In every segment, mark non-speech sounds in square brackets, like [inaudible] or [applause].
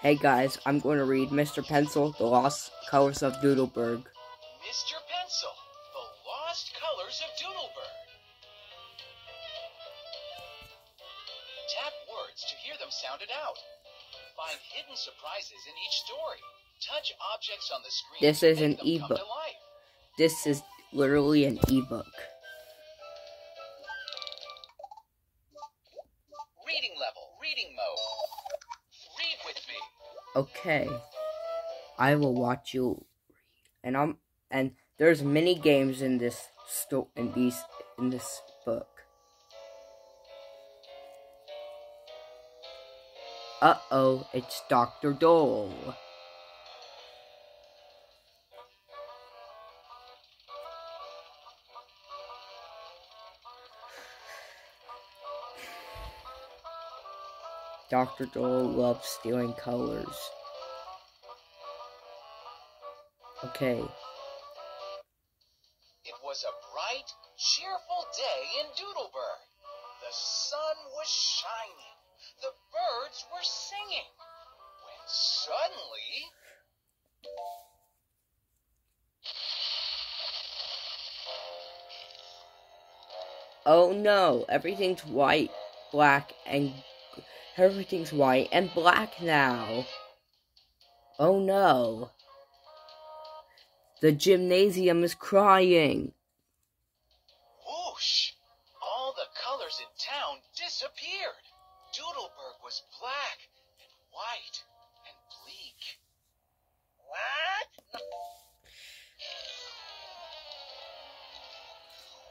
Hey guys, I'm going to read Mr. Pencil, The Lost Colors of Doodleburg. Mr. Pencil, The Lost Colors of Doodleburg. Tap words to hear them sounded out. Find hidden surprises in each story. Touch objects on the screen. This is an ebook. This is literally an ebook. Okay. I will watch you. And I'm and there's many games in this sto in these in this book. Uh-oh, it's Dr. Dole. Dr. Dole loves stealing colors. Okay. It was a bright, cheerful day in Doodleburg. The sun was shining. The birds were singing. When suddenly. Oh no, everything's white, black, and everything's white and black now. Oh no. The gymnasium is crying. Whoosh! All the colors in town disappeared. Doodleburg was black and white and bleak. What?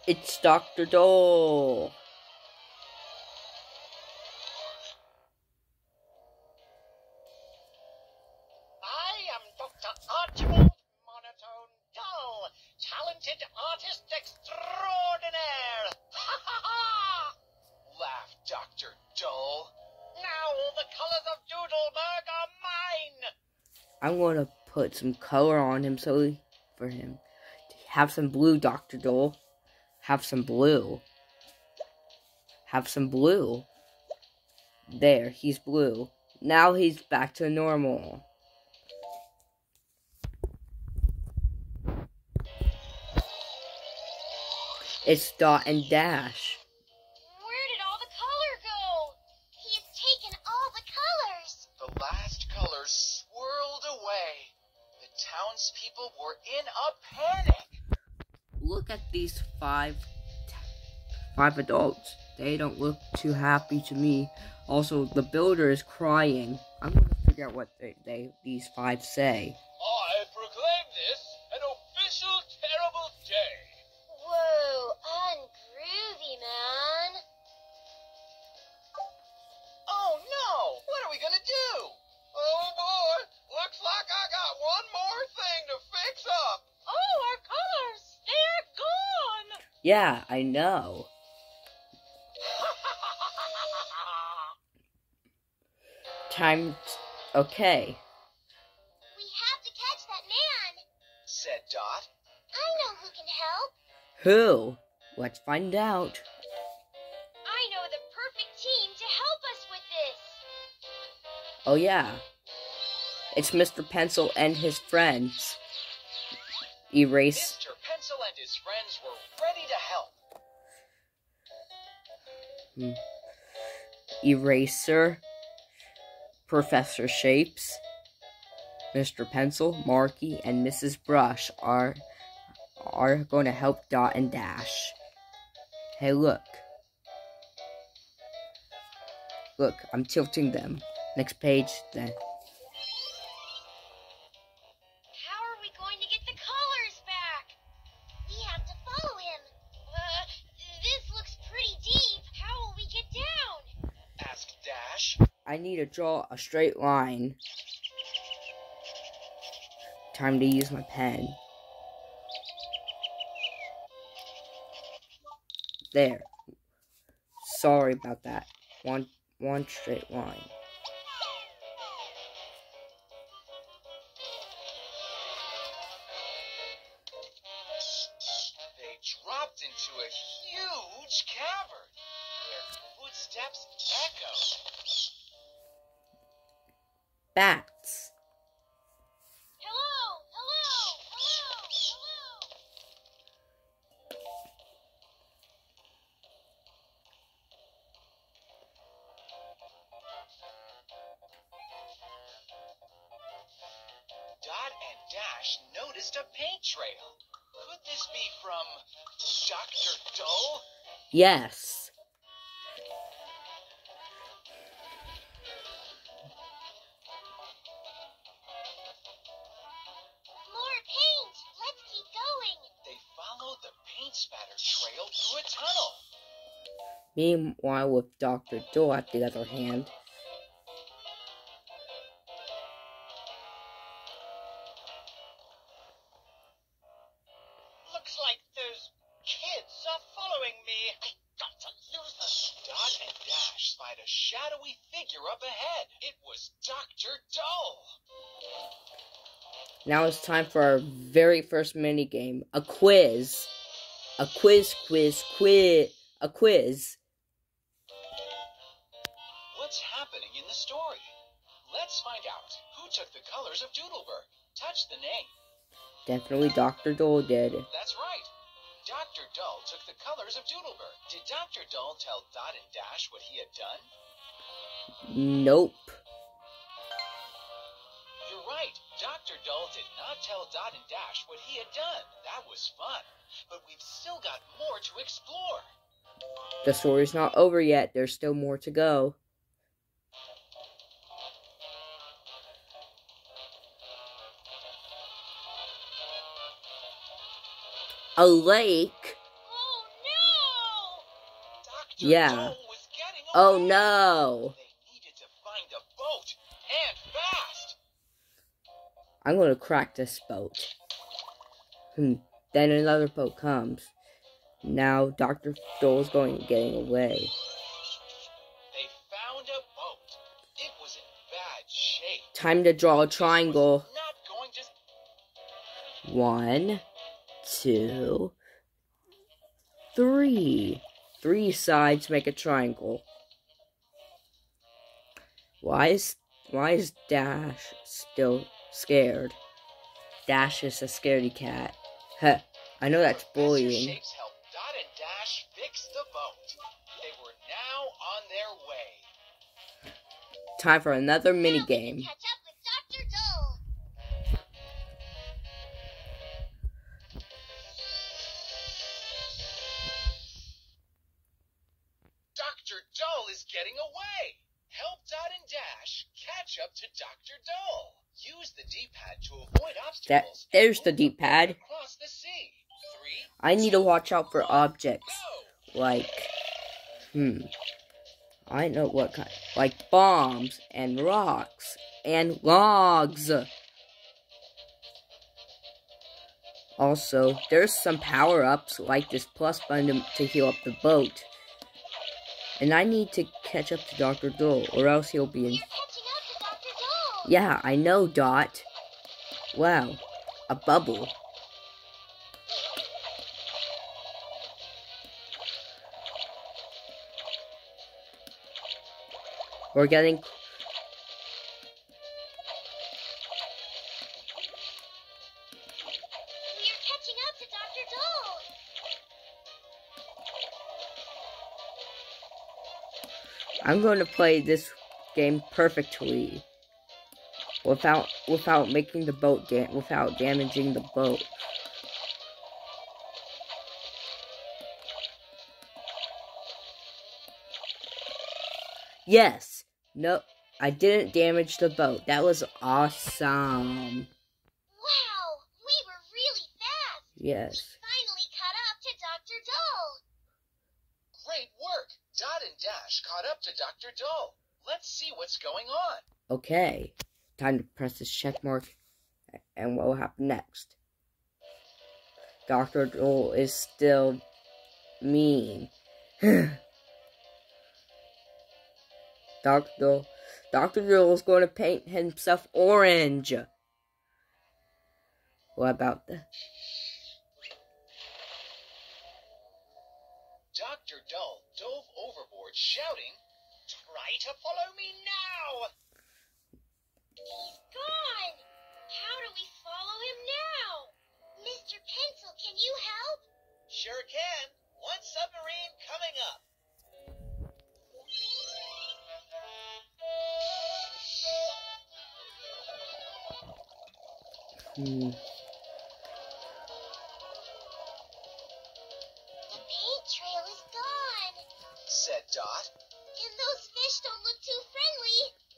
It's Dr. Dole. Doodleburg are mine. I'm going to put some color on him so he- for him. To have some blue, Dr. Dole. Have some blue. Have some blue. There, he's blue. Now he's back to normal. It's Dot and Dash. Five five adults. They don't look too happy to me. Also, the builder is crying. I'm gonna figure out what they, they these five say. I proclaim this Yeah, I know. Time. Okay. We have to catch that man. Said Dot. I know who can help. Who? Let's find out. I know the perfect team to help us with this. Oh yeah. It's Mr. Pencil and his friends. Erase. Mr. His friends were ready to help. Hmm. Eraser, Professor Shapes, Mr. Pencil, Marky, and Mrs. Brush are are going to help Dot and Dash. Hey, look. Look, I'm tilting them. Next page, then. To draw a straight line. Time to use my pen. There. Sorry about that. One one straight line. And noticed a paint trail. Could this be from Dr. Dull? Yes. More paint! Let's keep going! They followed the paint spatter trail through a tunnel. Meanwhile, with Dr. Dull at the other hand, Now it's time for our very first mini game, a quiz. A quiz, quiz, quiz, a quiz. What's happening in the story? Let's find out who took the colors of Doodleburg. Touch the name. Definitely Dr. Dull did. That's right. Dr. Dull took the colors of Doodleburg. Did Dr. Dull tell Dot and Dash what he had done? Nope. Dr. Dull did not tell Dot and Dash what he had done. That was fun. But we've still got more to explore. The story's not over yet. There's still more to go. A lake? Oh no! Dr. Yeah. Dull was getting Oh no! I'm gonna crack this boat. Hmm. Then another boat comes. Now Dr. Dull's going getting away. They found a boat. It was in bad shape. Time to draw a triangle. To One, two, three. Three sides make a triangle. Why is why is Dash still scared? Dash is a scaredy cat. Huh. I know that's bullying. Dot and Dash fix the boat. They were now on their way. Time for another mini Now we can game. Catch up with Dr. Dull is getting away. Help Dot and Dash catch up to Dr. Dull. Use the D-pad to avoid That there's the D-pad. Across the sea. Three, I need to watch out for objects. like hmm I know what kind like bombs and rocks and logs. Also, there's some power-ups like this plus button to heal up the boat. And I need to catch up to Dr. Dull or else he'll be in We're catching up to Dr. Dull. Yeah, I know, Dot. Wow, a bubble. We're getting We are catching up to Dr. Dull. I'm going to play this game perfectly. Without without making the boat dam without damaging the boat. Yes. No, I didn't damage the boat. That was awesome. Wow, we were really fast. Yes. We finally caught up to Dr. Dull. Great work. Dot and Dash caught up to Dr. Dull. Let's see what's going on. Okay. Time to press this check mark. And what will happen next? Dr. Joel is still mean. Dr. Joel, Dr. Joel is going to paint himself orange. What about the... Dr. Dull dove overboard shouting, Try to follow me now! He's gone! How do we follow him now? Mr. Pencil, can you help? Sure can. One submarine coming up. Hmm. The paint trail is gone, said Dot. And those fish don't look too friendly.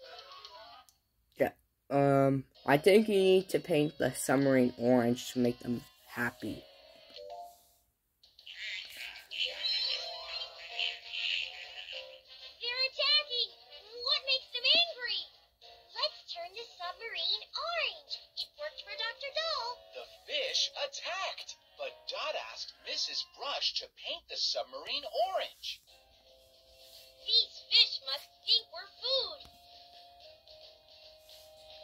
Um, I think you need to paint the submarine orange to make them happy. They're attacking. What makes them angry? Let's turn the submarine orange. It worked for Dr. Dull. The fish attacked, but Dot asked Mrs. Brush to paint the submarine orange.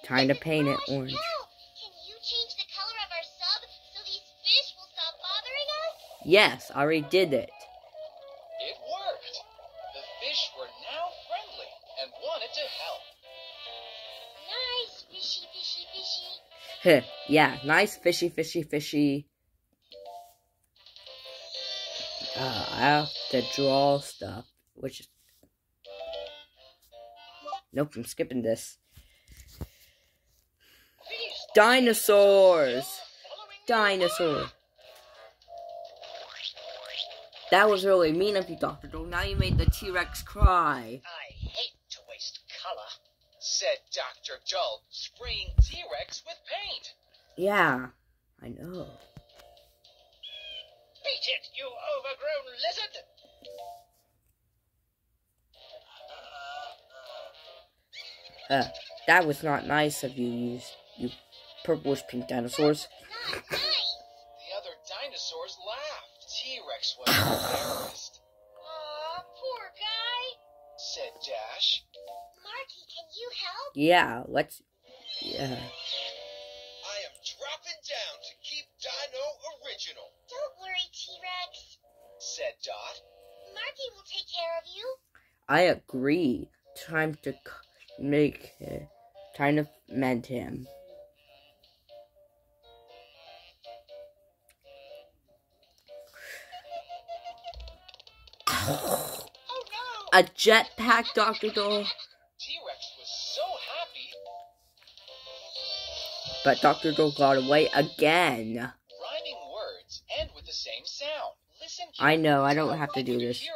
Time to paint it orange. Help! Can you change the color of our sub so these fish will stop bothering us? Yes, I already did it. It worked. The fish were now friendly and wanted to help. Nice, fishy, fishy, fishy. Heh, yeah, nice fishy, fishy, fishy. Uh, I have to draw stuff, which is. Nope, I'm skipping this. Dinosaurs! Dinosaur. That was really mean of you, Dr. Dole. Now you made the T Rex cry. I hate to waste color, said Dr. Dull, spraying T-Rex with paint. Yeah, I know. Beat it, you overgrown lizard! Uh, that was not nice of you, you, you purplish pink dinosaurs. The other dinosaurs laughed. T-Rex was embarrassed, Aw, poor guy. said Dash. Marky, can you help? Yeah, let's. Yeah. I am dropping down to keep Dino original, Don't worry, T-Rex. said Dot. Marky will take care of you. I agree. Time to make it. Time to mend him. A jetpack, Dr. Dole. So But Dr. Dole got away again. rhyming words end with the same sound. Listen. I know, I don't have to do this. Hear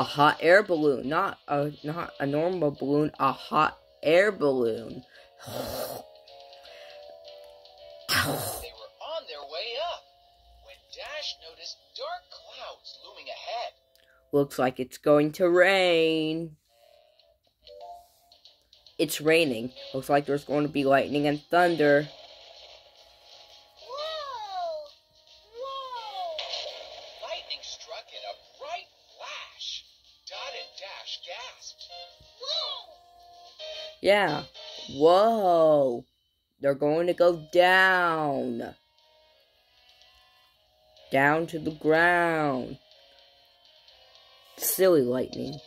A hot air balloon, not a not a normal balloon, a hot air balloon. They were on their way up when Dash noticed dark clouds looming ahead. Looks like it's going to rain. It's raining. Looks like there's going to be lightning and thunder. Yeah. Whoa. They're going to go down. Down to the ground. Silly lightning. The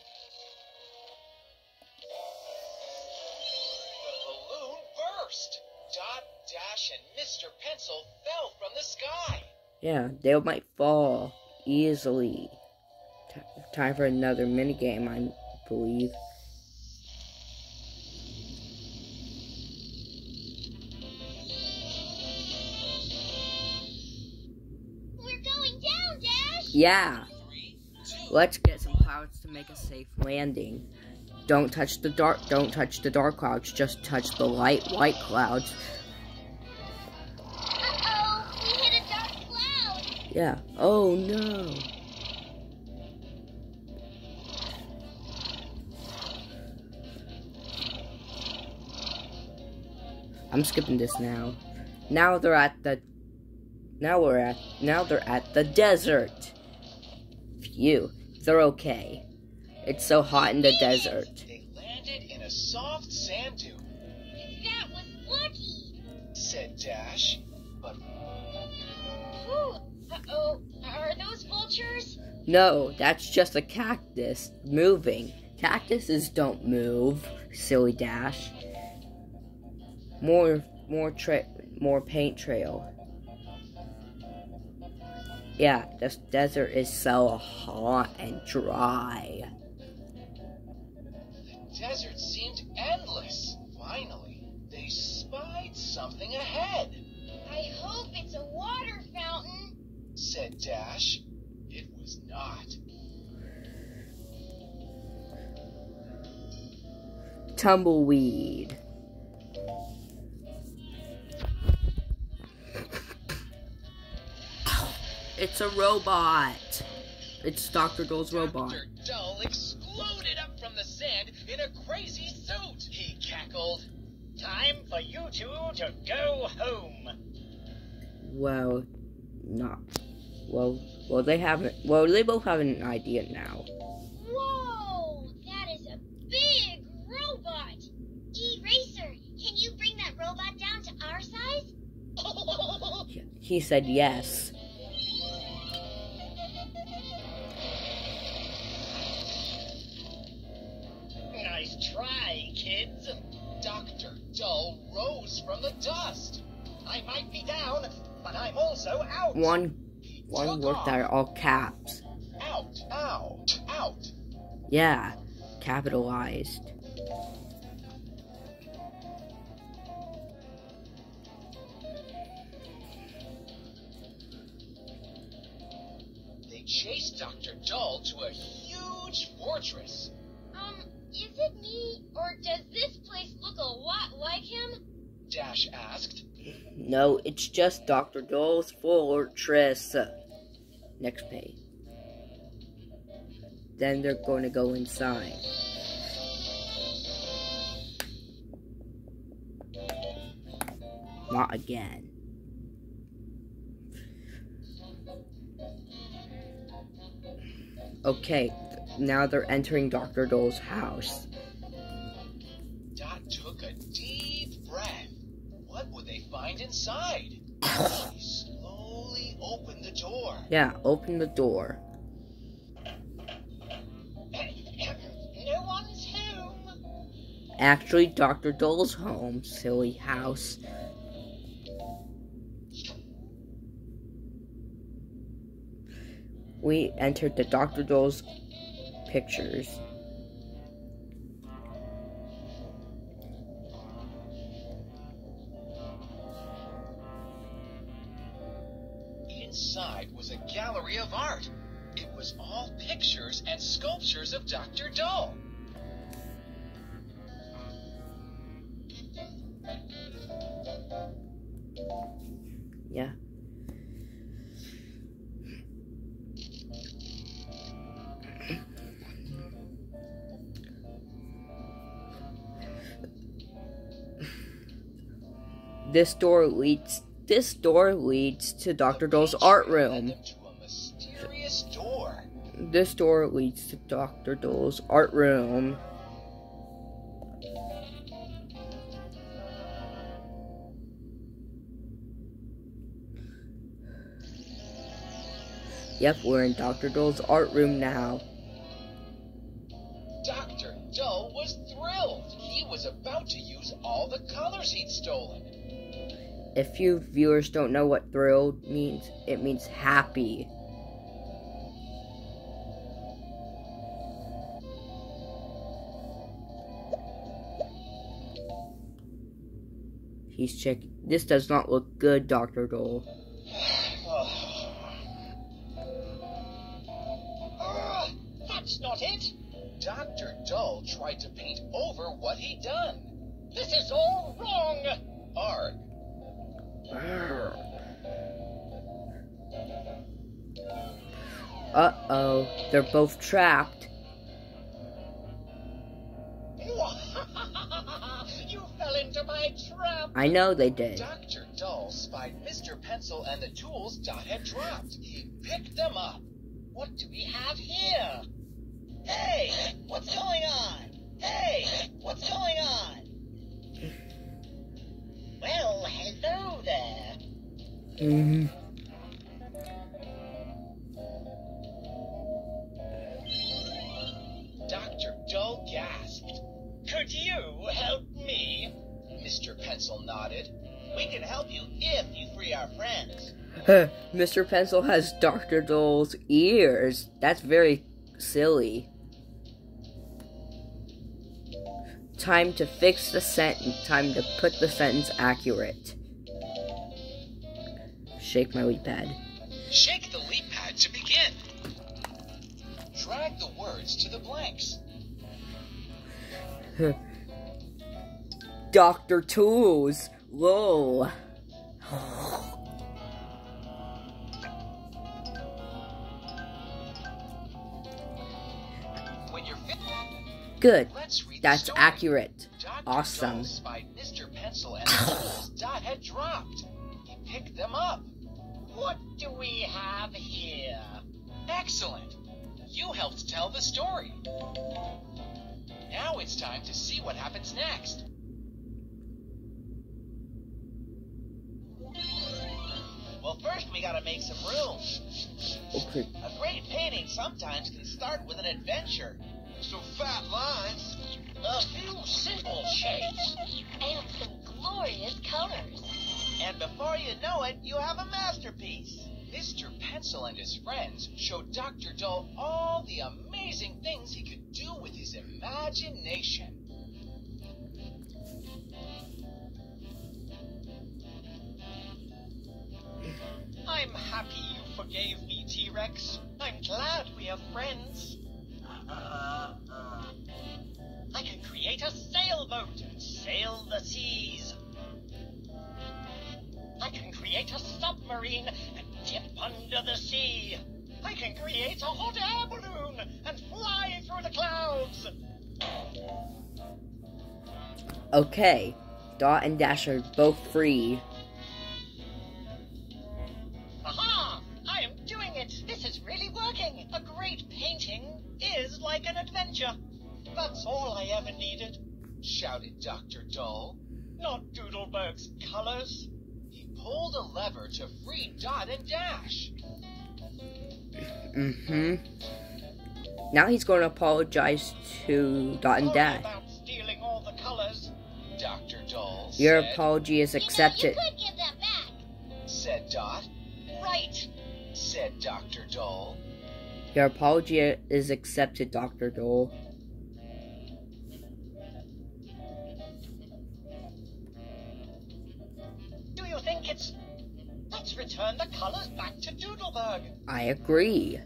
balloon burst. Dot, Dash, and Mr. Pencil fell from the sky. Yeah, they might fall easily. T- time for another minigame, I believe. Yeah, let's get some clouds to make a safe landing. Don't touch the dark. Don't touch the dark clouds. Just touch the light white clouds. Uh-oh! We hit a dark cloud! Yeah. Oh no. I'm skipping this now. Now they're at the. Now we're at. Now they're at the desert. Phew. They're okay. It's so hot in the desert. They landed in a soft sand dune, That was lucky! said Dash. But Whew! Uh-oh. Are those vultures? No, that's just a cactus moving. Cactuses don't move, silly Dash. More more tra- more paint trail. Yeah, this desert is so hot and dry. The desert seemed endless. Finally, they spied something ahead, I hope it's a water fountain. said Dash. It was not. Tumbleweed. It's a robot. It's Dr. Dole's robot. Dr. Dull exploded up from the sand in a crazy suit. He cackled. Time for you two to go home. Well, not. Well, well, they haven't. Well, they both have an idea now. Whoa! That is a big robot. Eraser, can you bring that robot down to our size? He said yes. Down, but I'm also out. One, one word that are all caps. Out, out, out. Yeah, capitalized. No, it's just Dr. Dole's fortress. Next page. Then they're going to go inside. Not again. Okay, now they're entering Dr. Dole's house. Yeah, open the door. no one's home. Actually, Dr. Dole's home, silly house. We entered the Dr. Dole's pictures. Inside was a gallery of art. It was all pictures and sculptures of Dr. Dull. Yeah. This door leads this door leads to Dr. Dole's art room. This door leads to Dr. Dole's art room. Yep, we're in Dr. Dole's art room now. Dr. Dull was thrilled. He was about to use all the colors he'd stolen. If you viewers don't know what thrilled means, it means happy. He's checking. This does not look good, Dr. Dole. Uh oh, they're both trapped. [laughs] you fell into my trap. I know they did. Dr. Dull spied Mr. Pencil and the tools Dot had dropped. He picked them up. What do we have here? Hey, what's going on? Hey, what's going on? Well, hello there. hmm can help you if you free our friends. Mr. Pencil has Dr. Dole's ears. That's very silly. Time to fix the sentence. Time to put the sentence accurate. Shake my LeapPad. Shake the LeapPad to begin. Drag the words to the blanks. Dr. Tools. Whoa. When you're finished, Good. let's read That's accurate. Awesome. Dole spied Mr. Pencil and [laughs] Dot had dropped. He picked them up. What do we have here? Excellent. You helped tell the story. Now it's time to see what happens next. Well, first we gotta make some room. Okay. A great painting sometimes can start with an adventure. Some fat lines. A few simple shapes. And some glorious colors. And before you know it, you have a masterpiece. Mr. Pencil and his friends showed Dr. Dull all the amazing things he could do with his imagination. I'm happy you forgave me, T-Rex. I'm glad we are friends. I can create a sailboat and sail the seas. I can create a submarine and dip under the sea. I can create a hot air balloon and fly through the clouds. Okay. Dot and Dash are both free. An adventure. That's all I ever needed. Shouted Dr. Dull. Not Doodleburg's colors. He pulled a lever to free Dot and Dash. Mm-hmm. Now he's going to apologize to Dot and Sorry Dash. about stealing all the colors. Dr. Dull Your said, apology is accepted. You know, you could give that back. said Dot, Right. said Dr. Dull. Your apology is accepted, Dr. Dole. Do you think it's... Let's return the colors back to Doodleburg. I agree.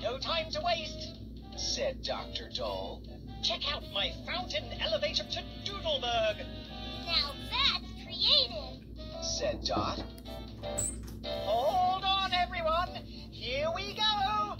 No time to waste. said Dr. Dull. Check out my fountain elevator to Doodleburg. Now that's creative. said Dot. Hold on, everyone. Here we go.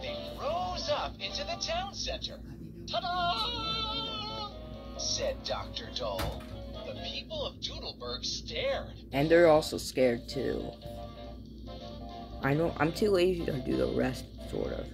They rose up into the town center, Dr. Dull. The people of Doodleburg stared. And they're also scared too. I know I'm too lazy to do the rest, sort of.